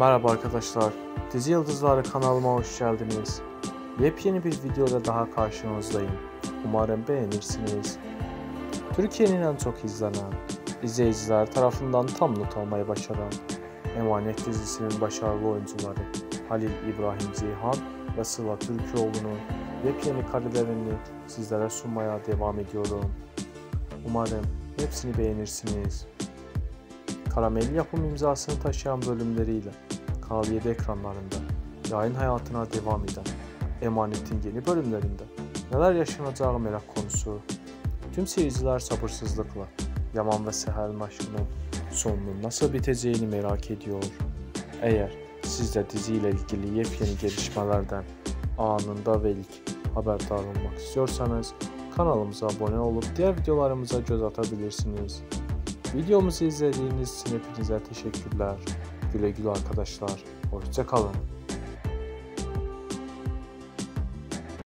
Merhaba arkadaşlar, Dizi Yıldızları kanalıma hoş geldiniz. Yepyeni bir videoda daha karşınızdayım. Umarım beğenirsiniz. Türkiye'nin en çok izlenen, izleyiciler tarafından tam not almayı başaran Emanet dizisinin başarılı oyuncuları Halil İbrahim Ceyhan ve Sıla Türkoğlu'nun yepyeni karelerini sizlere sunmaya devam ediyorum. Umarım hepsini beğenirsiniz. Karamel yapım imzasını taşıyan bölümleriyle Kanal 7 ekranlarında yayın hayatına devam eden Emanet'in yeni bölümlerinde neler yaşanacağı merak konusu. Tüm seyirciler sabırsızlıkla Yaman ve Seher'in aşkının sonunun nasıl biteceğini merak ediyor. Eğer siz de diziyle ilgili yepyeni gelişmelerden anında ve ilk haberdar olmak istiyorsanız kanalımıza abone olup diğer videolarımıza göz atabilirsiniz. Videomuzu izlediğiniz için hepinize teşekkürler. Güle güle arkadaşlar. Hoşçakalın.